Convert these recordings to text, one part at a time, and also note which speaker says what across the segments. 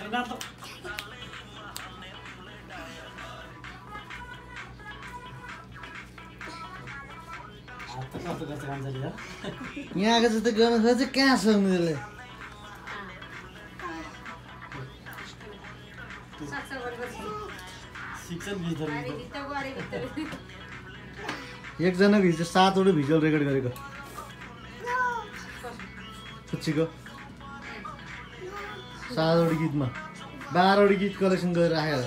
Speaker 1: Renato. हात त कस्तो कस्तो मान्छेले हो?
Speaker 2: यहाँको जस्तो गर्न खोज्छ कहाँ सक्नु त्यसले
Speaker 1: शिक्षण
Speaker 2: एकजनाको हिजो सातवटा भिजुअल रेकर्ड गरेको। छुच्चीको सातवटा गीतमा। बाह्रवटा गीत कलेक्सन गरेर राखेर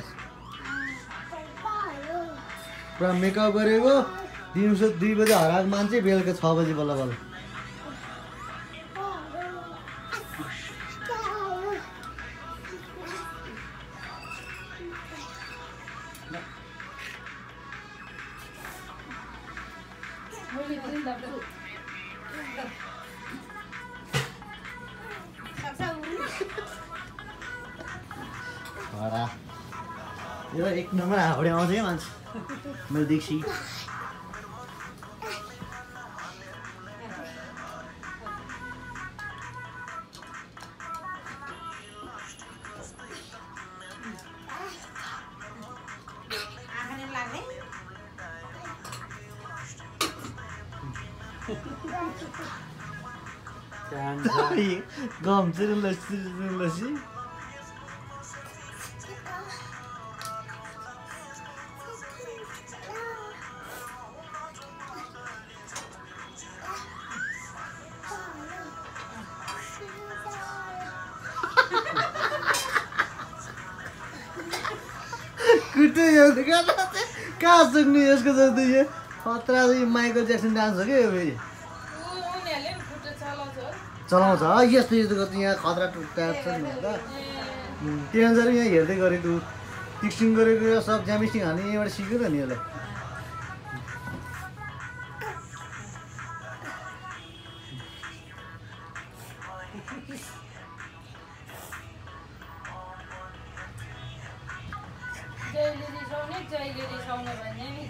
Speaker 2: पुरा मेकअप गरेको। दिउँसो दुई बजे हराएको मान्छे बेलुका छ बजी बल्ल बल्ल। एक नम्बर हाउडे आउँछ है मान्छे। मैले देख्छु Gamze. İyi. Gamze ırlaşı ırlaşı. Kurtuyordu kadar. Kalsın diyor kızardı ya. खतरा माइकल ज्याक्सन डान्स हो क्या यो फेरि? चलाउँछ है। यस्तो यस्तो गर्छ यहाँ खतरा टाइप छ नि त त्यही अनुसार यहाँ हेर्दै गरेको टिक्सिङ गरेको सब ज्यामिस्टिङ हाल्ने यहीँबाट सिक्यो त नि यसलाई
Speaker 3: जहिले रिसाउने जहिले रिसाउने भन्ने नि।